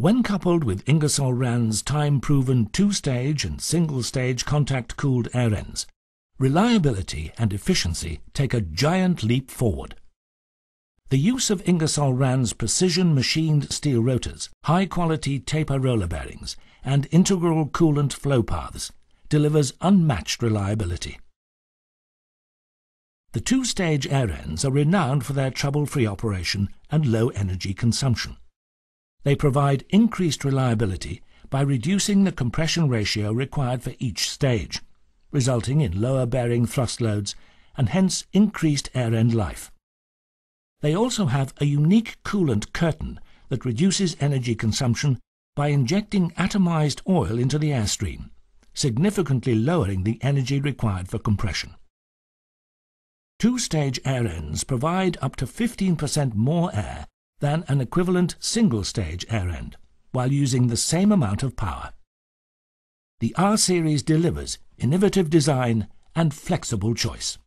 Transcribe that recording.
When coupled with Ingersoll Rand's time-proven two-stage and single-stage contact-cooled air ends, reliability and efficiency take a giant leap forward. The use of Ingersoll Rand's precision machined steel rotors, high-quality taper roller bearings, and integral coolant flow paths delivers unmatched reliability. The two-stage air ends are renowned for their trouble-free operation and low energy consumption. They provide increased reliability by reducing the compression ratio required for each stage, resulting in lower bearing thrust loads and hence increased air end life. They also have a unique coolant curtain that reduces energy consumption by injecting atomized oil into the airstream, significantly lowering the energy required for compression. Two-stage air ends provide up to 15% more air than an equivalent single-stage air end, while using the same amount of power. The R-Series delivers innovative design and flexible choice.